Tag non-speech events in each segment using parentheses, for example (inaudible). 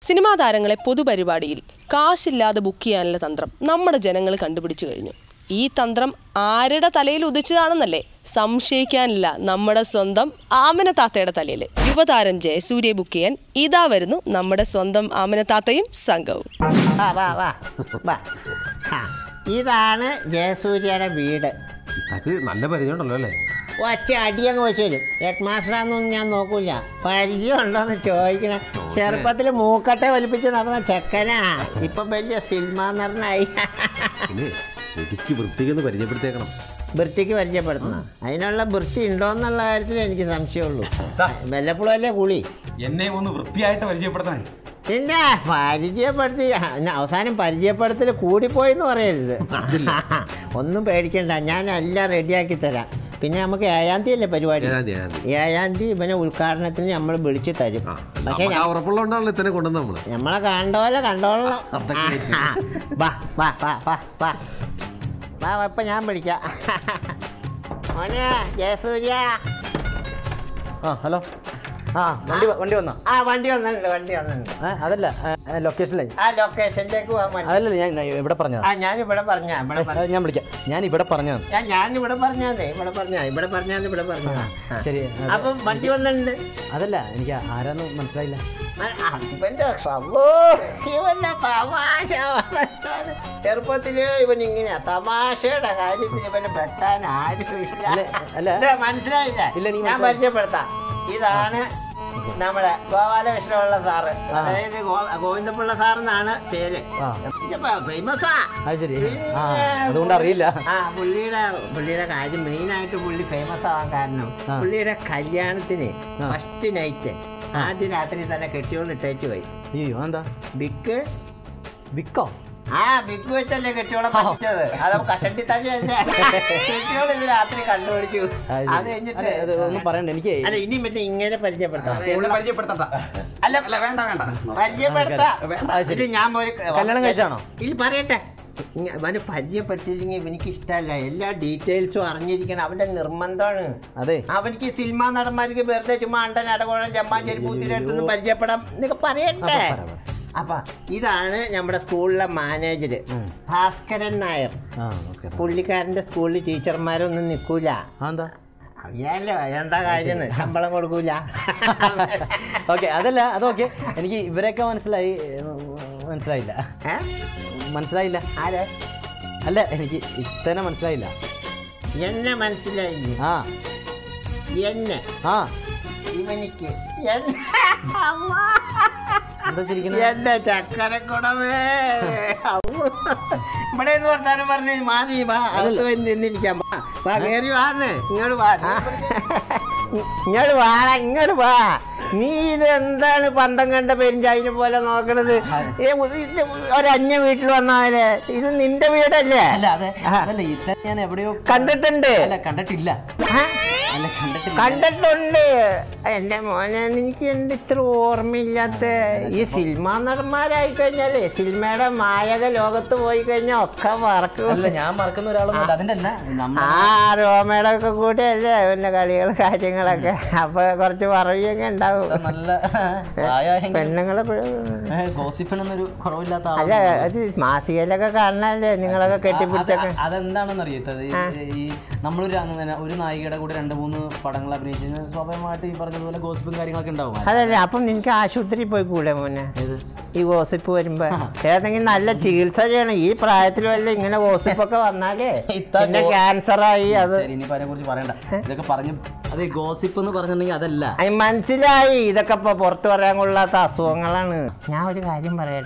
Cinema താരങ്ങളെ പൊതുപരിപാടിയിൽ കാശില്ലാതെ book ചെയ്യാനുള്ള തന്ത്രം നമ്മുടെ ജനങ്ങൾ കണ്ടുപിടിച്ചു കഴിഞ്ഞു. ഈ തന്ത്രം ആരുടെ തലയിൽ ഉദിച്ചതാണെന്നല്ലേ? സംശയിക്കാനില്ല നമ്മുടെ സ്വന്തം ആമന താത്തയുടെ തലയിൽ. യുവതാരം ജയസൂര്യ ബുക്ക് ചെയ്യാൻ ഇതാ വരുന്നു നമ്മുടെ സ്വന്തം ആമന താത്തയും സംഘവും. ഇതാണ് ജയസൂര്യയുടെ വീട്. അത് നല്ല പരിചയമുണ്ടല്ലോ അല്ലേ? ഒറ്റ അടിയങ്ങ് വെച്ച് തരും. ഹെഡ് മാസ്റ്ററാന്നൊന്നും ഞാൻ നോക്കൂല. പരിചയം ഉണ്ടോന്ന് ചോദിക്കണം ചെറുപ്പത്തിൽ മൂക്കട്ടെ വലിപ്പിച്ച് നടന്ന ചെക്കനാ. ഇപ്പൊ വലിയ സിനിമ നടനായി. പിന്നെ ശരിക്ക് വൃത്തിക്കൊന്ന് പരിചയപ്പെടുത്തേക്കണം വൃത്തിക്ക് പരിചയപ്പെടുത്തണം. അതിനുള്ള വൃത്തി ഉണ്ടോ എന്നുള്ള കാര്യത്തിൽ എനിക്ക് സംശയമുള്ളൂ. വല്ലപ്പോഴും അല്ലേ കുളി? എന്നെ ഒന്ന് വൃത്തിയായിട്ട് പരിചയപ്പെടുത്താൻ. പിന്നെ പരിചയപ്പെടുത്തി അവസാനം പരിചയപ്പെടുത്തൽ കൂടിപ്പോയെന്ന് പറയരുത്. (laughs) ഒന്നും പേടിക്കണ്ട. ഞാൻ എല്ലാം റെഡിയാക്കി തരാം. പിന്നെ നമുക്ക് ഏഴാം തീയതി അല്ലേ പരിപാടി ഏഴാം തീയതി, ഇവനെ ഉദ്ഘാടനത്തിന് നമ്മൾ വിളിച്ചു തരും. പക്ഷെ നമുക്ക് ആ ഉറപ്പുള്ളതുകൊണ്ടാണല്ലോ ഇത്തന്നെ കൊണ്ടുവന്ന് നമ്മൾ. നമ്മളെ കണ്ടോല കണ്ടോളോ അതൊക്കെ വാ വാ വാ വാ വാ. വാ വാ, ഇപ്പൊ ഞാൻ വിളിക്കാം. (laughs) മോനെ ജയസൂര്യ. ആ ഹലോ. ആ വണ്ടി വണ്ടി വന്നോ? ആ വണ്ടി വന്നിട്ടുണ്ട് വണ്ടി വന്നിട്ടുണ്ട്. അതല്ല ലൊക്കേഷനിലായി ആ ലൊക്കേഷനിലേക്ക് പോകാൻ വേണ്ടി. അതല്ല ഞാൻ ഞാൻ ഇവിടെ പറഞ്ഞതാ. ആ ഞാനിവിടെ പറഞ്ഞ ഇവിടെ ഞാൻ വിളിക്കാം. ഞാൻ ഇവിടെ പറഞ്ഞതാണ് ഞാൻ ഞാൻ ഇവിടെ പറഞ്ഞാന്നേ ഇവിടെ പറഞ്ഞ ഇവിടെ പറഞ്ഞാന്ന് ഇവിടെ പറഞ്ഞ ശരി അത് അപ്പം വണ്ടി വന്നിട്ടുണ്ട്. അതല്ല എനിക്ക് ആരാന്ന് മനസ്സിലായില്ല. ആ, ഇവന്റെ സംഭവോ ഇവന്റെ തമാശ ചെറുപ്പത്തിൽ ഇവൻ ഇങ്ങനെയാ. തമാശയുടെ കാര്യത്തിൽ ഇവന് പെട്ടാൻ ആരും ഇല്ല അല്ല. മനസ്സിലായില്ല. ഇല്ല, നീ ഞാൻ മനസ്സിലായി. പരിചയപ്പെടുത്താം. ഇതാണ് നമ്മുടെ ഗോപാലകൃഷ്ണപിള്ള സാറ്. അതായത് ഗോവിന്ദപിള്ള സാറെന്നാണ് പേര്. ആ. ഫേമസാ അതുകൊണ്ട് അറിയില്ല. ആ പുള്ളിയുടെ പുള്ളിയുടെ കാര്യം മെയിനായിട്ട് പുള്ളി ഫേമസ് ആവാൻ കാരണം. പുള്ളിയുടെ കല്യാണത്തിന് ഫസ്റ്റ് നൈറ്റ് ആദ്യ രാത്രി തന്നെ കെട്ടിയോണ്ട് ഇട്ടേച്ചു പോയി. അയ്യോ എന്താ ബിക്ക് വിക്കോ? ആ ബിഗ് വെച്ചല്ലേ കെട്ടിയോളെ പറ്റിച്ചത് അത് കഷണ്ടി തന്നെ. കെട്ടിയോൾ ഇത് രാത്രി കണ്ടുപിടിച്ചു. അത് അത് ശരി. കഴിഞ്ഞിട്ട് ഒന്നും പറയണ്ട എനിക്ക് അല്ല ഇനി മറ്റേ ഇങ്ങനെ പരിചയപ്പെടുത്താം. എന്നെ പരിചയപ്പെടുത്തണ്ട. അല്ല അല്ല വേണ്ട വേണ്ട. പരിചയപ്പെടുത്താം. ഞാൻ കല്യാണം കഴിച്ചാണോ? ഇല്ല പറയട്ടെ. ഇങ്ങ- അവന് പരിചയപ്പെടുത്തിയില്ലെങ്കിൽ എനിക്ക് ഇഷ്ടമല്ല. എല്ലാ ഡീറ്റെയിൽസും അറിഞ്ഞിരിക്കണം. അവന്റെ നിർബന്ധമാണ്. അതെ. അവനിക്ക് സിനിമാ നടന്മാർക്ക് വെറുതെ ചുമ്മാ അണ്ടൻ അടകോഴം ചമ്മാഞ്ചേരി പൂത്തിരടുത്തൊന്നും പരിചയപ്പെടാം. എന്നൊക്കെ പറയട്ടെ. പറ, പറ. അപ്പൊ ഇതാണ് നമ്മുടെ സ്കൂളിലെ മാനേജർ ഭാസ്കരൻ നായർ. പുള്ളിക്കാരന്റെ സ്കൂളിൽ ടീച്ചർമാരൊന്നും നിൽക്കൂല. എന്താ? അറിയാലോ എന്താ കാര്യം ശമ്പളം കൊടുക്കൂല. (laughs) ഓക്കെ അതല്ല അതൊക്കെ എനിക്ക് ഇവരെയൊക്കെ മനസ്സിലായി മനസ്സിലായില്ല. മനസ്സിലായില്ല. ആരെ? അല്ല എനിക്ക് ഇത്തന്നെ മനസ്സിലായില്ല. എന്നെ മനസ്സിലായില്ല? ആ. എന്നെ? ആ. ഇവനിക്ക്. എന്നെ. (laughs) എന്റെ ചക്കരക്കുടമേ ഇവിടെ എന്ന് വർത്താനം പറഞ്ഞു മാറി വാ അകത്ത് പോയി നിന്നിരിക്കാം. വാ. വാ കയറി വാന്നേ ഇങ്ങോട്ട് വാ. ഇങ്ങോട്ട് വാ ഇങ്ങോട്ട് വാ. നീ ഇത് എന്താണ് പന്തം കണ്ട പെരിഞ്ചായിനെ പോലെ നോക്കണത്? ഒരന്യ വീട്ടിൽ വന്നാൽ ഇത് നിന്റെ വീടല്ലേ? ഞാൻ എവിടെയോ കണ്ടിട്ടുണ്ട്. അല്ല കണ്ടിട്ടില്ല. കണ്ടിട്ടുണ്ട്. എന്റെ മോനെ എനിക്ക് എന്ത് ഇത്ര ഓർമ്മയില്ലാത്ത ഈ സിനിമാ നടന്മാരായി കഴിഞ്ഞാലേ സിനിമയുടെ മായക ലോകത്ത് പോയി കഴിഞ്ഞാൽ ഒക്കെ മറക്കും ഞാൻ മറക്കുന്ന ഒരാളൊന്നും ആ. റോമയുടെ ഒക്കെ കൂടെ അല്ലേ പിന്നെ കളികൾ കാര്യങ്ങളൊക്കെ. അപ്പൊ കുറച്ച് പറയുകയൊക്കെ ഉണ്ടാവും. നല്ല (laughs) പെണ്ണുങ്ങളെ കുറവില്ലാത്ത അല്ല ആളാണ്. അത് മാസികയിലൊക്കെ കാണാനല്ലേ നിങ്ങളൊക്കെ കെട്ടിപ്പിടിച്ചൊക്കെ. അത് അതെന്താണെന്ന് അറിയത്തത് ഈ നമ്മളൊരു ഒരു നായികയുടെ കൂടെ രണ്ട് മൂന്ന് പടങ്ങൾ അഭിനയിച്ചു സ്വാഭാവികമായിട്ട് ഈ പറഞ്ഞതുപോലെ ഗോസിപ്പും കാര്യങ്ങളൊക്കെ ഉണ്ടാവും. അതല്ലേ അപ്പം നിനക്ക് ആശുപത്രിയിൽ പോയി കൂടെ മോനെ? ഈ ഗോസിപ്പ് വരുമ്പോ. ഏതെങ്കിലും നല്ല ചികിത്സ ചെയ്യണം. ഈ പ്രായത്തിൽ വല്ല ഇങ്ങനെ ഗോസിപ്പൊക്കെ വന്നാലേ പിന്നെ ക്യാൻസർ ആയി അത്. കുറിച്ച് പറയണ്ട. ഇതൊക്കെ പറഞ്ഞു അതെ ഗോസിപ്പ് എന്ന് പറഞ്ഞിട്ടുണ്ടെങ്കിൽ അതല്ല. അത് മനസ്സിലായി. ഇതൊക്കെ ഇപ്പൊ പുറത്തു പറയാൻ കൊള്ളാത്ത അസുഖങ്ങളാണ്. ഞാൻ ഒരു കാര്യം പറയാം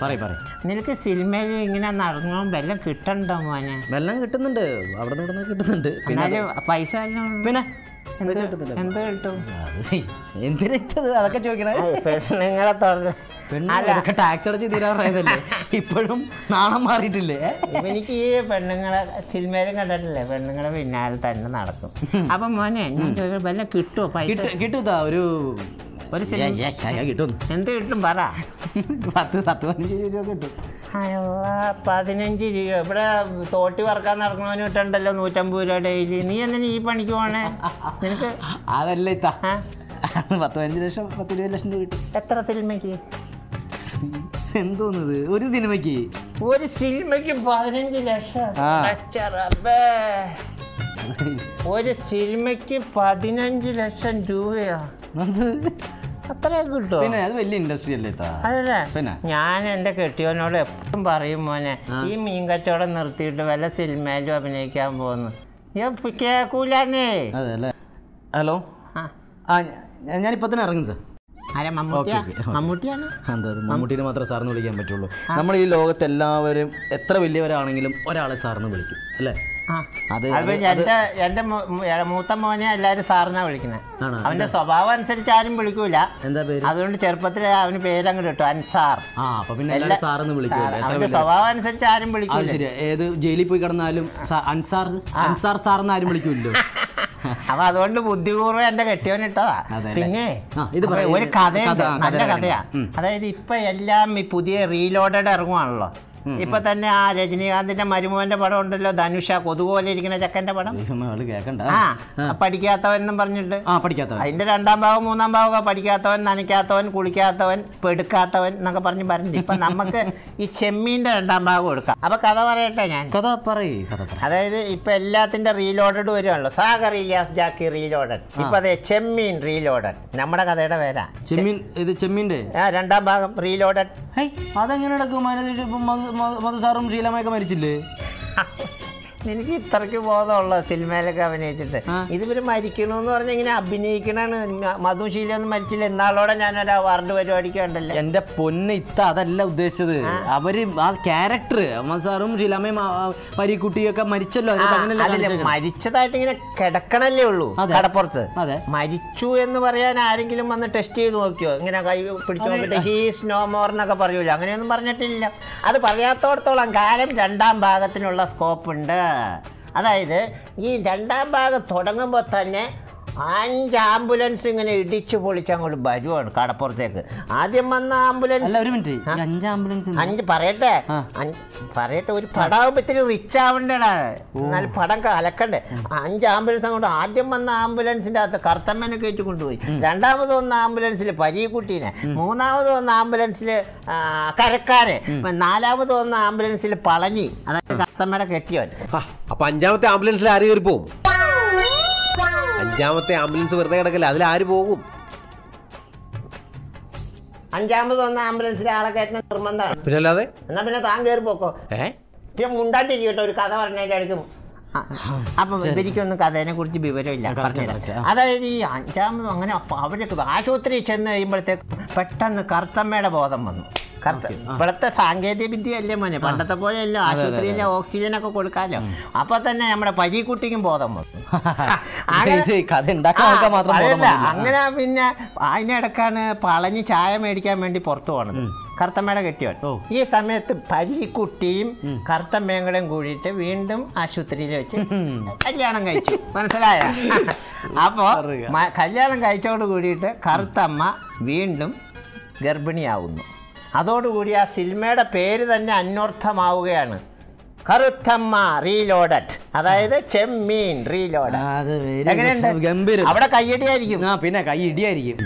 നിനക്ക് സിനിമയിൽ ഇങ്ങനെ നടന്നോ? വെല്ലം കിട്ടണ്ടോ മോനെ? വെല്ലം കിട്ടുന്നുണ്ട്. അവിടെ നിന്ന് കിട്ടുന്നുണ്ട്. പിന്നെ പൈസ പിന്നെ എന്ത് കിട്ടും? എന്തിനത് അതൊക്കെ ചോദിക്കണേ. പെണ്ണുങ്ങളെ തൊഴിൽ പെണ്ണ് ടാക്സ് അടച്ച് തീരാറായതല്ലേ ഇപ്പോഴും നാണം മാറിയിട്ടില്ലേ? എനിക്ക് ഈ പെണ്ണുങ്ങളെ സിനിമയിലും കണ്ടിട്ടില്ലേ? പെണ്ണുങ്ങളെ പിന്നാലെ തന്നെ നടക്കും. അപ്പൊ മോനെ ഞാൻ ചോദിക്കട്ടെ, വല്ല കിട്ടുമോ പൈസ? കിട്ടും ഒരു ഒരു കിട്ടും. എന്ത് കിട്ടും പറ. പത്ത് പത്ത് പതിനഞ്ച് രൂപ കിട്ടും. പതിനഞ്ച് രൂപ. ഇവിടെ തോട്ടി വറക്കാൻ നടക്കണവന് കിട്ടണ്ടല്ലോ നൂറ്റമ്പത് രൂപ ഡെയിലി നീ എന്തിനാ ഈ പണിക്ക് പോണേ? നിനക്ക് അതല്ല ഇത്താ? പത്ത് പതിനഞ്ച് ലക്ഷം പത്ത് ഇരുപത് ലക്ഷം രൂപ കിട്ടും. എത്ര സിനിമയ്ക്ക്? എന്തോന്നത്? ഒരു സിനിമയ്ക്ക്? ഒരു സിനിമയ്ക്ക് പതിനഞ്ച് ലക്ഷം. ഒരു സിനിമയ്ക്ക് പതിനഞ്ച് ലക്ഷം രൂപയോ. അത്രയൊക്കെ കിട്ടും പിന്നെ അത് വലിയ ഇൻഡസ്ട്രി അല്ലേ അതല്ലേ? പിന്നെ? ഞാൻ എന്റെ കെട്ടിയോനോട് എപ്പോഴും പറയും മോനെ ഈ മീൻ കച്ചവടം നിർത്തിയിട്ട് വല്ല സിനിമയിലും അഭിനയിക്കാൻ പോകുന്നു. അല്ലേ ഹലോ? ആ. ഞാനിപ്പോ തന്നെ ഇറങ്ങും സാർ. മമ്മൂട്ടിനെ മാത്രമേ സാറിന് വിളിക്കാൻ പറ്റുള്ളൂ. നമ്മൾ ഈ ലോകത്ത് എല്ലാവരും എത്ര വലിയവരാണെങ്കിലും ഒരാളെ സാറിന് വിളിക്കും അല്ലേ? അതെ മൂ- മൂ- മൂത്ത മോനെ എല്ലാരും സാറിനാ വിളിക്കുന്നത് അവന്റെ സ്വഭാവം അനുസരിച്ച് ആരും വിളിക്കൂല. എന്താ പേര്? അതുകൊണ്ട് ചെറുപ്പത്തിൽ അവന് പേരങ്ങ് കിട്ടും അൻസാർ. അവന്റെ സ്വഭാവം അനുസരിച്ച് ആരും വിളിക്കൂല. ശരി ഏത് ജയിലിൽ പോയി കിടന്നാലും സാ- അൻസാർ സാർ എന്ന് ആരും വിളിക്കുമല്ലോ (laughs) അപ്പൊ അതുകൊണ്ട് ബുദ്ധിപൂർവം എന്റെ കെട്ടിയവൻ ഇട്ടതാ. പിന്നെ ഒരു കഥയുണ്ട് കഥ, നല്ല കഥയാ. അതായത് ഇപ്പൊ എല്ലാം ഈ പുതിയ റീലോഡഡ് ഇറങ്ങുവാണല്ലോ. ഇപ്പൊ തന്നെ ആ രജനീകാന്തിന്റെ മരുമോന്റെ പടം ഉണ്ടല്ലോ ധനുഷ കൊതുപോലെ ഇരിക്കുന്ന ചക്കന്റെ പടം. കേക്കണ്ട. ആ പഠിക്കാത്തവൻ എന്നും പറഞ്ഞിട്ട്. ആ പഠിക്കാത്തവൻ. അതിന്റെ രണ്ടാം ഭാഗം മൂന്നാം ഭാഗം പഠിക്കാത്തവൻ നനയ്ക്കാത്തവൻ കുളിക്കാത്തവൻ പെടുക്കാത്തവൻ എന്നൊക്കെ പറഞ്ഞ് പറഞ്ഞു ഇപ്പൊ നമുക്ക് ഈ ചെമ്മീന്റെ രണ്ടാം ഭാഗം എടുക്കാം. അപ്പൊ കഥ പറയട്ടെ ഞാൻ. കഥ പറയേ കഥ അതായത് ഇപ്പൊ എല്ലാത്തിന്റെ റീലോഡഡ് വരുവാണല്ലോ. സാഗർ ഇലിയാസ് ജാക്കി റീലോഡഡ് ഇപ്പൊ അതെ ചെമ്മീൻ റീലോഡഡ് നമ്മുടെ കഥയുടെ പേരാ. ചെമ്മീൻ ഇത് ചെമ്മീന്റെ രണ്ടാം ഭാഗം റീലോഡഡ് അതെങ്ങനെ നടക്കും മധു സാറും ശീലമയൊക്കെ മരിച്ചില്ലേ? (laughs) എനിക്ക് ഇത്രയ്ക്ക് ബോധമുള്ള സിനിമയിലൊക്കെ അഭിനയിച്ചിട്ട്. ഇതിവര് മരിക്കണമെന്ന് പറഞ്ഞാൽ ഇങ്ങനെ അഭിനയിക്കണാണ്. മധുശീലൊന്നും മരിച്ചില്ല. എന്നാളോടെ ഞാനൊരു അവാർഡ് പരിപാടിക്ക് ഉണ്ടല്ലോ എന്റെ പൊന്ന് ഇത്ത അതല്ല ഉദ്ദേശിച്ചത്. അവർ ആ ക്യാരക്ടർ മധു സാറും ശീലാമ്മയും പരീക്കുട്ടിയൊക്കെ മരിച്ചല്ലോ. അതിൽ മരിച്ചതായിട്ട് ഇങ്ങനെ കിടക്കണല്ലേ ഉള്ളൂ. കടപ്പുറത്ത്. മരിച്ചു എന്ന് പറയാൻ ആരെങ്കിലും വന്ന് ടെസ്റ്റ് ചെയ്ത് നോക്കിയോ? ഇങ്ങനെ കൈ പിടിച്ചു നോക്കിയിട്ട് ഹീസ് നോ മോർ എന്നൊക്കെ പറയൂല? അങ്ങനെയൊന്നും പറഞ്ഞിട്ടില്ല. അത് പറയാത്തോടത്തോളം കാലം രണ്ടാം ഭാഗത്തിനുള്ള സ്കോപ്പ് ഉണ്ട്. അതായത് ഈ രണ്ടാം ഭാഗം തുടങ്ങുമ്പോൾ തന്നെ അഞ്ച് ആംബുലൻസ് ഇങ്ങനെ ഇടിച്ചു പൊളിച്ച് അങ്ങോട്ട് വരുവാണ് കടപ്പുറത്തേക്ക്. ആദ്യം വന്ന ആംബുലൻസ് അല്ല ഒരു മിനിറ്റ്. അഞ്ച് ആംബുലൻസ്? അഞ്ച് പറയട്ടെ? പറയട്ടെ ഒരു പടാവുമ്പത്തിന് ഇത്തിരി റിച്ച് ആവണ്ടേടാ എന്നാൽ പടം കലക്കണ്ടേ? അഞ്ച് ആംബുലൻസ് അങ്ങോട്ട് ആദ്യം വന്ന ആംബുലൻസിന്റെ അകത്ത് കർത്തമ്മനെ കയറ്റി കൊണ്ടുപോയി. രണ്ടാമത് വന്ന ആംബുലൻസിൽ പരീക്കുട്ടീനെ മൂന്നാമത് വന്ന ആംബുലൻസിൽ കരക്കാരെ. നാലാമത് വന്ന ആംബുലൻസിൽ പളനി. അതായത് കർത്തമ്മയുടെ കെട്ടിയോൻ അപ്പൊ അഞ്ചാമത്തെ ആംബുലൻസിൽ ആരെയും പോകും അഞ്ചാമത്തെ ആംബുലൻസ് വെറുതെ കിടക്കില്ല? അതിൽ ആര് പോകും? അഞ്ചാമത് വന്ന ആംബുലൻസിൽ ആളെ കയറ്റുന്ന നിർബന്ധമാണ്. പിന്നെ അല്ലാതെ? എന്നാ പിന്നെ താൻ കയറി പോക്കോ. ഏ? പിന്നെ കേട്ടോ ഒരു കഥ പറഞ്ഞതിന്റെ ഇടയ്ക്ക്. അപ്പം ഇവരിക്കൊന്നും കഥേനെ കുറിച്ച് വിവരമില്ല. അതായത് ഈ അഞ്ചാമതും അങ്ങനെ അവരൊക്കെ ആശുപത്രി ചെന്ന് കഴിയുമ്പോഴത്തേക്ക് പെട്ടെന്ന് കറുത്തമ്മയുടെ ബോധം വന്നു. ഇപ്പോഴത്തെ സാങ്കേതിക വിദ്യ അല്ലേ മോനെ പണ്ടത്തെ പോലെയല്ലോ. ആശുപത്രിയിലെ ഓക്സിജൻ ഒക്കെ കൊടുക്കാമല്ലോ അപ്പൊ തന്നെ നമ്മുടെ പരീക്കുട്ടിക്കും ബോധം വന്നു. (laughs) പിന്നെ. അങ്ങനെ പിന്നെ അതിനിടക്കാണ് പളഞ്ഞ് ചായ മേടിക്കാൻ വേണ്ടി പുറത്തു പോകണത് കറുത്തമ്മയുടെ കെട്ടിയോ ഈ സമയത്ത് പരീക്കുട്ടിയും കറുത്തമ്മയും കൂടെയും കൂടിയിട്ട് വീണ്ടും ആശുപത്രിയിൽ വെച്ച് കല്യാണം കഴിച്ചു. മനസ്സിലായ? (laughs) അപ്പോ കല്യാണം കഴിച്ചോട് കൂടിയിട്ട് കറുത്തമ്മ വീണ്ടും ഗർഭിണിയാവുന്നു. അതോടുകൂടി ആ സിനിമയുടെ പേര് തന്നെ അന്വർത്ഥമാവുകയാണ്. കറുത്തമ്മ റീലോഡഡ് അതായത് ചെമ്മീൻ റീലോഡ് എങ്ങനെയുണ്ട്? (laughs) ഗംഭീരം. അവിടെ കയ്യടിയായിരിക്കും. ആ പിന്നെ കൈയടിയായിരിക്കും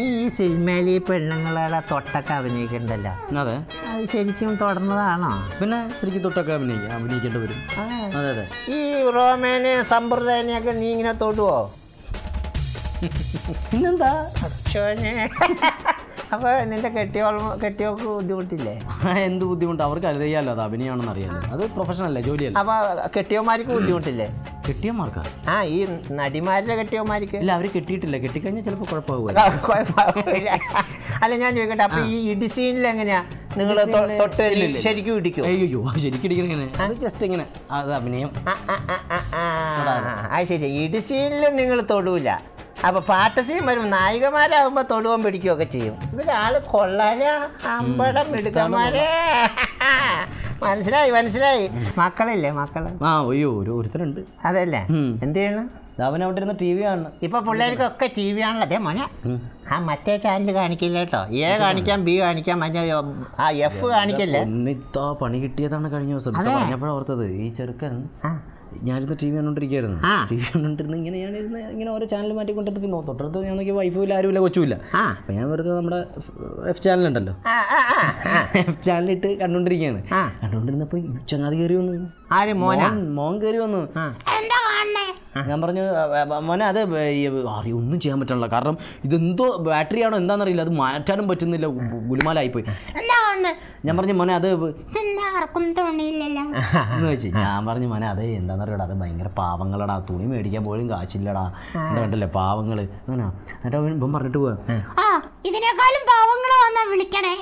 ഈ സിനിമയിൽ ഈ പെണ്ണുങ്ങളെ തൊട്ടൊക്കെ അഭിനയിക്കണ്ടല്ലോ? അതെ. അത് ശരിക്കും തുടർന്നതാണോ? പിന്നെ ശരിക്കും തൊട്ടൊക്കെ അഭിനയിക്കാം അഭിനയിക്കേണ്ടി വരും. അതെ അതെ. ഈ റോമേനെ സമ്പ്രദായനെയൊക്കെ നീ ഇങ്ങനെ തൊടുവോ? (laughs) പിന്നെന്താ? അച്ഛനെ. അപ്പൊ നിന്റെ കെട്ടിയോ കെട്ടിയോക്ക് ബുദ്ധിമുട്ടില്ലേ? (laughs) എന്ത് ബുദ്ധിമുട്ട്? അവർക്ക് അറിയാലോ അത് അഭിനയമാണെന്ന് അറിയാലോ. അത് പ്രൊഫഷണൽ അല്ലേ? ജോലിയല്ല? അപ്പോൾ കെട്ടിയോമാർക്ക് ബുദ്ധിമുട്ടില്ലേ? കെട്ടിയമാർക്കാ ആ ഈ നടിമാരുടെ കെട്ടിയോമാർക്ക് ഇല്ല അവർ കെട്ടിയിട്ടില്ല. കെട്ടിക്കഴിഞ്ഞാൽ ചിലപ്പോൾ കുഴപ്പമാകുമല്ലോ. അല്ല ഞാൻ ചോദിക്കട്ടെ അപ്പോൾ ഈ ഇടിസീനിൽ എങ്ങനെയാ? നിങ്ങൾ തൊട്ട്. ശരിക്കും ഇടിക്കും? അയ്യോ ശരിക്കും ഇടിക്കണ ഇങ്ങനെ അത് ജസ്റ്റ് ഇങ്ങനെ. അത് അഭിനയം. ആ, ശരി. ഇടിസീനിൽ നിങ്ങൾ തൊടൂല. അപ്പൊ പാട്ട് സീൻ വരും. നായികമാരാകുമ്പോ തൊടുവൻ പിടിക്കുകയൊക്കെ ചെയ്യും. ഇവരാൾ കൊള്ളാല അമ്പടം മിടുക്കന്മാരെ (laughs) മനസ്സിലായി മനസ്സിലായി. മക്കളില്ലേ മക്കൾ? ആ അയ്യോ ഒരു ഒരുത്തരുണ്ട് അതല്ലേ. എന്ത് ചെയ്യണം? അവൻ അവിടെ ഇരുന്ന് ടി വി കാണണം ഇപ്പൊ പിള്ളേർക്കൊക്കെ ടി വി ആണല്ലോ. അതേ മോനെ ആ മറ്റേ ചാനൽ കാണിക്കില്ല കേട്ടോ. എ കാണിക്കാം ബി കാണിക്കാം മറ്റേ ആ എഫ് കാണിക്കല്ലേ? എന്നിത്താ പണി കിട്ടിയതാണ് കഴിഞ്ഞ ദിവസം. പറഞ്ഞപ്പോഴാണ് ഓർത്തത്. ഈ ചെറുക്കൻ ഞാനിരുന്ന് ടി വി കണ്ടോണ്ടിരിക്കുകയായിരുന്നു. ടി വി കണ്ടോണ്ടിരുന്ന് ഇങ്ങനെ ഞാനിരുന്ന് ഇങ്ങനെ ഓരോ ചാനൽ മാറ്റിക്കൊണ്ടിരുന്ന പിന്നെ തൊട്ടടുത്ത് ഞാൻ നോക്കി വൈഫും ആരുമില്ല കൊച്ചുമില്ല. ആ. അപ്പം ഞാൻ വെറുതെ നമ്മുടെ എഫ് ചാനലുണ്ടല്ലോ. എഫ് ചാനലിട്ട് കണ്ടോണ്ടിരിക്കുകയാണ്. കണ്ടുകൊണ്ടിരുന്നപ്പോൾ കണ്ടോണ്ടിരുന്നപ്പോൾ ചങ്ങാതി കയറി വന്നു. ആര്? മോൻ മോൻ കയറി വന്നു. എന്താ കാണണേ ഞാൻ പറഞ്ഞു "ആ, ആ, മോനെ അത് അറിയ ഒന്നും ചെയ്യാൻ പറ്റണല്ലോ കാരണം ഇതെന്തോ ബാറ്ററി ആണോ എന്താണെന്നറിയില്ല അത് മാറ്റാനും പറ്റുന്നില്ല. ഗുലുമാലായിപ്പോയി. ഞാൻ പറഞ്ഞു മോനെ അത് ആർക്കും (laughs) എന്ന് വെച്ച് ഞാൻ പറഞ്ഞു മോനെ അത് എന്താണെന്നറിയടാ അത് ഭയങ്കര പാവങ്ങളടാ തുണി മേടിക്കാൻ പോലും കാശില്ലടാ. എന്താ കണ്ടല്ലേ പാവങ്ങൾ. അങ്ങനെ എന്നിട്ട് അവൻ ഇപ്പം പറഞ്ഞിട്ട് പോവാ. ആ. ഇതിനേക്കാളും പാവങ്ങളെ വന്നാ വിളിക്കണേ.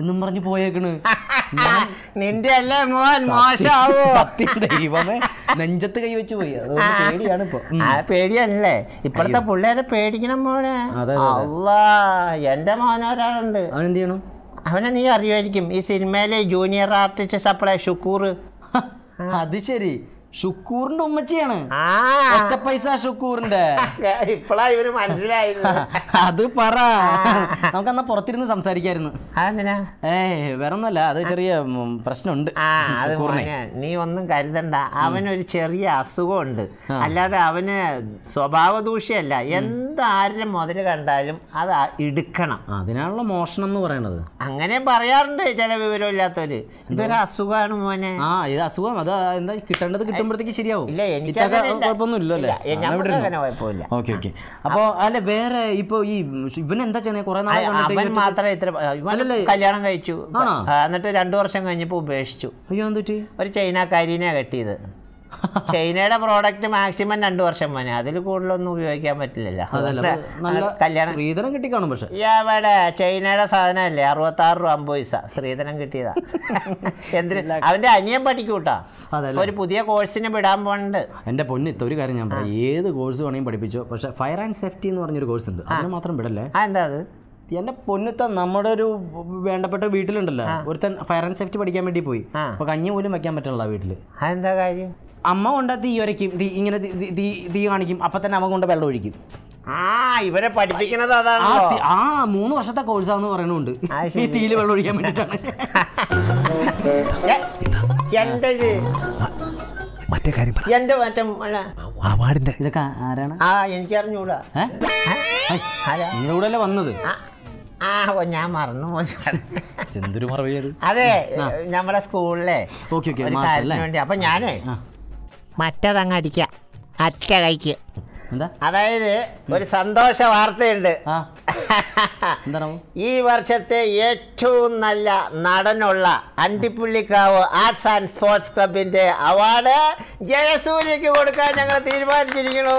എന്നും പറഞ്ഞു പോയേക്കണ്. (laughs) നിന്റെ അല്ലേ മോൻ മോശമാവോ? സത്യം ദൈവമേ നെഞ്ചത്ത് കൈവച്ച് പോയി. പേടിയാണ് ഇപ്പൊ. പേടിയാണല്ലേ ഇപ്പോഴത്തെ പിള്ളേരെ പേടിക്കണം മോനെ. അതെ, അല്ലാ എന്റെ മോനൊരാളുണ്ട്. അവനെന്ത് അവൻ എന്ത് ചെയ്യണം? അവനെ നീ അറിയുമായിരിക്കും. ഈ സിനിമയിലെ ജൂനിയർ ആർട്ടിസ്റ്റ് സപ്ലൈ ഷുക്കൂർ അത് ശരി. ഷുക്കൂറിന്റെ ഉമ്മച്ചിയാണ്. ഒറ്റ പൈസ ഷുക്കൂറിന്റെ. (laughs) ഇപ്പളാ ഇവർ മനസ്സിലായിരുന്നു (laughs) അത് പറ. നമുക്ക് അന്നാ പുറത്തിരുന്ന് സംസാരിക്കായിരുന്നു. ഏയ് വേറെ ഒന്നല്ല അത് ചെറിയ പ്രശ്നമുണ്ട്. നീ ഒന്നും കരുതണ്ട. അവനൊരു ചെറിയ അസുഖമുണ്ട്. അല്ലാതെ അവന് സ്വഭാവ ദൂഷ്യല്ല എന്താരും മുതൽ കണ്ടാലും അത് എടുക്കണം. അതിനാണല്ലോ മോഷണം എന്ന് പറയണത്. അങ്ങനെ പറയാറുണ്ട് ചില വിവരമില്ലാത്തവര്. ഇതൊരു അസുഖമാണ് മോനെ. ആ ഇത് അസുഖം. അത് എന്താ കിട്ടേണ്ടത് കിട്ടുമ്പോഴത്തേക്ക് ശരിയാവും. കുഴപ്പമൊന്നുമില്ലല്ലോ. Okay okay. അപ്പൊ അല്ല വേറെ ഇപ്പൊ ഈ ഇവൻ എന്താ ചെയ്യണേ? കുറെ നാളെ മാത്രമേ ഇത്ര കല്യാണം കഴിച്ചു. എന്നിട്ട് രണ്ടു വർഷം കഴിഞ്ഞപ്പോ ഉപേക്ഷിച്ചു. അയ്യോ എന്തുറ്റി ഒരു ചൈനക്കാരിനെ കെട്ടിയത്. ചൈനയുടെ പ്രോഡക്റ്റ് മാക്സിമം രണ്ടു വർഷം മതി അതിൽ കൂടുതലൊന്നും ഉപയോഗിക്കാൻ പറ്റില്ലല്ലോ. അതല്ല ചൈനയുടെ സാധനം നല്ല അറുപത്തി ആറ് കിട്ടിക്കാണും പക്ഷെ? എവിടെ ചൈനയുടെ സാധനമല്ലേ? അറുപത്താറ് രൂപ അമ്പത് പൈസ. സ്ത്രീധനം കിട്ടിയതാ. എന്തിന്? അവന്റെ അനിയൻ പഠിക്കൂട്ടാ. ഒരു പുതിയ കോഴ്സിന് വിടാൻ പോണ്ട് എന്റെ പൊന്നിത്ത ഒരു കാര്യം ഞാൻ പറയാം. ഏത് കോഴ്സ് വേണമെങ്കിൽ പഠിപ്പിച്ചോ. പക്ഷെ ഫയർ ആൻഡ് സേഫ്റ്റി എന്ന് പറഞ്ഞൊരു കോഴ്സ് ഉണ്ട് അതിന് മാത്രം വിടല്ലേ? എന്താ അത്? എന്റെ പൊന്നിത്ത നമ്മുടെ ഒരു വേണ്ടപ്പെട്ട വീട്ടിലുണ്ടല്ലോ. ഒരുത്തൻ ഫയർ ആൻഡ് സേഫ്റ്റി പഠിക്കാൻ വേണ്ടി പോയി. അപ്പൊ കഞ്ഞി പോലും വെക്കാൻ പറ്റണല്ലോ വീട്ടിൽ. അതെന്താ കാര്യം? അമ്മ കൊണ്ട് തീ ഒരയ്ക്കും തീ ഇങ്ങനെ തീ- തീ- കാണിക്കും അപ്പൊ തന്നെ അവൻ കൊണ്ട് വെള്ളം ഒഴിക്കും. ആ ഇവരെ പഠിപ്പിക്കണത് അതാണ് ആ മൂന്ന് വർഷത്തെ കോഴ്സാന്ന് പറയുന്നുണ്ട് ആ, ഈ. തീയിൽ വെള്ളം ഒഴിക്കാൻ വേണ്ടിട്ടാണ്. എന്റെ ഇത്? മറ്റേ കാര്യം പറ. എന്റെ മറ്റേ അവാർഡിന്റെ ഇതൊക്കെ ആരാണ്? ആ എനിക്ക് അറിഞ്ഞൂടാ നിങ്ങളുടെ കൂടെ അല്ലേ വന്നത്? ആ, ഞാൻ മറന്നുപോയി. എന്തൊരു മറവിയത് അതെ? നമ്മുടെ സ്കൂളിലെ ഓക്കെ ഓക്കെ ഒരു അല്ലേ? വേണ്ടി. അപ്പൊ ഞാനേ. മറ്റതങ്ങ് അടിക്കാം അറ്റ കൈക്ക് എന്താ? അതായത് ഒരു സന്തോഷ വാർത്തയുണ്ട്. (laughs) ഈ വർഷത്തെ ഏറ്റവും നല്ല നടനുള്ള അണ്ടിപ്പുള്ളിക്കാവ് ആർട്സ് ആൻഡ് സ്പോർട്സ് ക്ലബിന്റെ അവാർഡ് ജയസൂര്യക്ക് കൊടുക്കാൻ ഞങ്ങൾ തീരുമാനിച്ചിരിക്കണു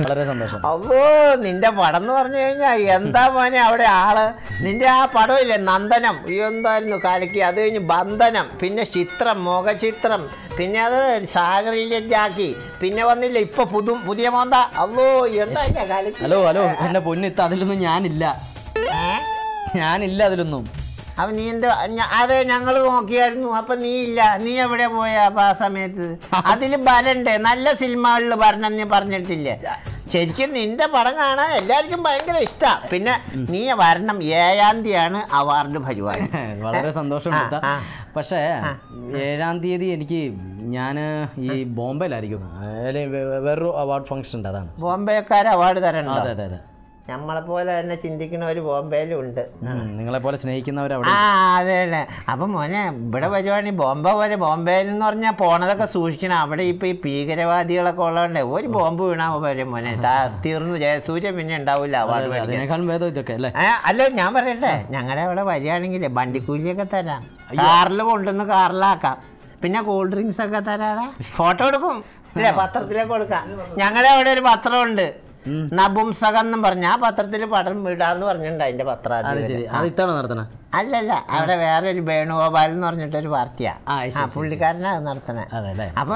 വളരെ സന്തോഷം. അപ്പോ നിന്റെ പടം എന്ന് പറഞ്ഞു കഴിഞ്ഞാൽ എന്താ മോനെ അവിടെ ആൾ? നിന്റെ ആ പടമില്ലേ നന്ദനം? ഈ എന്തായിരുന്നു കാലിക്ക്? അത് കഴിഞ്ഞ് ബന്ധനം പിന്നെ ചിത്രം മുഖചിത്രം പിന്നെ അത് സാഗറിലേക്ക് പിന്നെ വന്നില്ല ഇപ്പൊ പുതു പുതിയ മോന്ത. അല്ലോ ഹലോ ഹലോ എന്റെ പൊന്നിത്ത അതിലൊന്നും ഞാനില്ല? ഞാനില്ല അതിലൊന്നും. അപ്പൊ നീ എന്താ അതെ ഞങ്ങൾ നോക്കിയായിരുന്നു. അപ്പൊ നീ ഇല്ല. നീ എവിടെ പോയ അപ്പൊ ആ സമയത്ത്? (laughs) അതിൽ വരണ്ടേ നല്ല സിനിമകളിൽ വരണം നീ പറഞ്ഞിട്ടില്ലേ? ശരിക്കും നിന്റെ പടം കാണാൻ എല്ലാവർക്കും ഭയങ്കര ഇഷ്ടാ. പിന്നെ നീ വരണം ഏഴാം തീയതിയാണ് അവാർഡ് പരിപാടി. (laughs) വളരെ ആ. പക്ഷേ ഏഴാം തീയതി എനിക്ക് ഞാൻ ഈ ബോംബെയിലായിരിക്കും. വേറൊരു അവാർഡ് ഫംഗ്ഷൻ ഉണ്ട് അതാണ്. ബോംബെക്കാർ അവാർഡ് തരണം അതെ അതെ അതെ. നമ്മളെ പോലെ തന്നെ ചിന്തിക്കുന്ന ഒരു ബോംബെയിലും ഉണ്ട്. നിങ്ങളെ പോലെ സ്നേഹിക്കുന്നവരവിടെ ആ അതെ അതെ അപ്പം മോനെ ഇവിടെ വരുവാണെങ്കിൽ ബോംബെ പോലെ ബോംബെയിൽ എന്ന് പറഞ്ഞാൽ പോണതൊക്കെ സൂക്ഷിക്കണം. അവിടെ ഇപ്പം ഈ ഭീകരവാദികളൊക്കെ ഉള്ളതുകൊണ്ട് ഒരു ബോംബ് വീണാൽ വരും മോനെ. തീർന്നു. ജയസൂര്യ പിന്നെ ഉണ്ടാവില്ല അവാർഡ് മേടിക്കാൻ. അതിനേക്കാളും ഭേദം ഇതൊക്കെ അല്ലേ? അല്ല ഞാൻ പറയട്ടെ. ഞങ്ങളുടെ അവിടെ വരികയാണെങ്കിൽ വണ്ടിക്കൂലിയൊക്കെ തരാം. കാറിൽ കൊണ്ടുവന്ന് കാറിലാക്കാം. പിന്നെ കൂൾ ഡ്രിങ്ക്സ് ഒക്കെ തരാടാ. ഫോട്ടോ എടുക്കും. ഇല്ലേ പത്രത്തിലേക്ക് കൊടുക്കാം. ഞങ്ങളുടെ അവിടെ ഒരു പത്രമുണ്ട്. നപുംസകം എന്നും പറഞ്ഞ ആ പത്രത്തിൽ പടം വിടാന്ന് പറഞ്ഞിട്ടുണ്ട് അതിന്റെ അത് പത്രം ശരി. അത് ഇത്തവണ നടത്തണ? അല്ലല്ല അവിടെ വേറെ ഒരു വേണുഗോപാൽ എന്ന് പാർട്ടിയാണ് ആ ശരി, ശരി, പുള്ളിക്കാരനാ നടത്തണേ അല്ലേ അപ്പൊ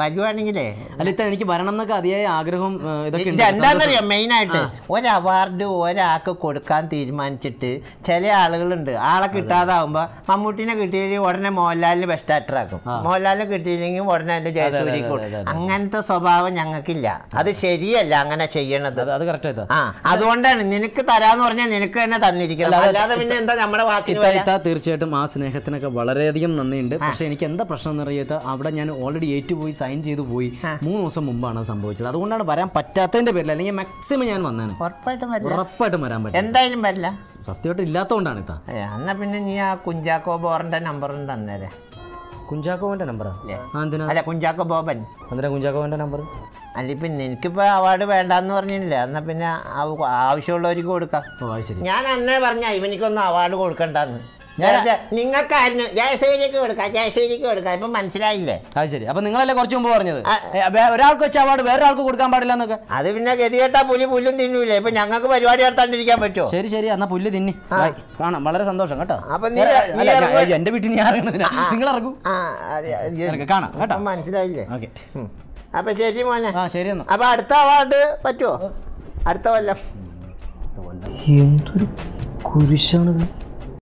വരുവാണെങ്കിലേ അല്ല എനിക്ക് വരണം എന്നൊക്കെ അതിയായ ആഗ്രഹം ഇതൊക്കെ. എന്താണെന്നറിയാം മെയിൻ ആയിട്ട് ഒരു അവാർഡ് ഒരാൾക്ക് കൊടുക്കാൻ തീരുമാനിച്ചിട്ട് ചില ആളുകളുണ്ട്. ആളെ കിട്ടാതാവുമ്പോ മമ്മൂട്ടിനെ കിട്ടിയില്ലെങ്കിൽ ഉടനെ മോഹൻലാലിന് ബെസ്റ്റ് ആക്ടർ ആക്കും. മോഹൻലാലിനെ കിട്ടിയില്ലെങ്കിൽ ഉടനെ എന്റെ അതെ. അങ്ങനത്തെ സ്വഭാവം ഞങ്ങൾക്കില്ല. അത് ശരിയല്ല അങ്ങനെ ചെയ്യണത്. അത് കറക്റ്റ് ആ അതുകൊണ്ടാണ് നിനക്ക് തരാന്ന് പറഞ്ഞാൽ നിനക്ക് തന്നെ തന്നിരിക്കണം. അല്ലാതെ പിന്നെ എന്താ നമ്മുടെ വാക്കിന് ഇത്ത തീർച്ചയായിട്ടും ആ സ്നേഹത്തിനൊക്കെ വളരെയധികം നന്ദിയുണ്ട്. പക്ഷെ എനിക്ക് എന്താ പ്രശ്നം എന്ന് അറിയാത്ത അവിടെ ഞാൻ ഓൾറെഡി ഏറ്റുപോയി സൈൻ ചെയ്തു പോയി. മൂന്ന് ദിവസം മുമ്പാണ് സംഭവിച്ചത്. അതുകൊണ്ടാണ് വരാൻ പറ്റാത്തതിന്റെ പേരിൽ അല്ലെങ്കിൽ മാക്സിമം ഞാൻ വന്നേനെ. ഉറപ്പായിട്ടും വരാൻ പറ്റും എന്തായാലും വരില്ല. സത്യമായിട്ട് ഇല്ലാത്തതുകൊണ്ടാണ് ഇത്ത. എന്നാ പിന്നെ നീ ആ കുഞ്ചാക്കോ ബോറിന്റെ നമ്പറും തന്നേരെ. കുഞ്ചാക്കോവന്റെ നമ്പറാ അല്ല കുഞ്ചാക്കോ ബോബൻ. എന്തിനാ കുഞ്ചാക്കോവന്റെ നമ്പർ അല്ല പിന്നെ എനിക്കിപ്പോ അവാർഡ് വേണ്ടാന്ന് പറഞ്ഞില്ല. എന്നാ പിന്നെ ആവ- ആവശ്യമുള്ളവർക്ക് കൊടുക്കാം. ഞാൻ അന്നേ പറഞ്ഞ ഇവനിക്കൊന്നും അവാർഡ് കൊടുക്കണ്ടെന്ന്. നിങ്ങൾക്കായിരുന്നു ജയശ്രീക്ക് കൊടുക്കാം ജയശ്രീക്ക് കൊടുക്കാം. ഇപ്പൊ മനസ്സിലായില്ലേ? അത് ശരി. അപ്പൊ നിങ്ങളല്ലേ കുറച്ച് മുമ്പ് പറഞ്ഞത്? ഒരാൾക്ക് വെച്ച അവാർഡ് വേറെ ആൾക്ക് കൊടുക്കാൻ പാടില്ല എന്നൊക്കെ? അത് പിന്നെ ഗതികെട്ടാ പുലി പുല്ലും തിന്നൂലേ. ഇപ്പൊ ഞങ്ങൾക്ക് പരിപാടി നടത്താണ്ടിരിക്കാൻ പറ്റുമോ ശരി ശരി. എന്നാ പുല്ല് തിന്നി. കാണാം. വളരെ സന്തോഷം കേട്ടോ. അപ്പൊ. എന്റെ വീട്ടിൽ നീ ആരാണ് നിങ്ങൾ ഇറങ്ങും. കാണാം കേട്ടോ. മനസ്സിലായില്ലേ? ഓക്കെ. അപ്പൊ ശരി മോനെ. ആ ശരി എന്നാ. അപ്പൊ അടുത്ത അവാർഡ് പറ്റുമോ അടുത്ത കൊല്ലം. എന്തൊരു കുരിശാണിത്.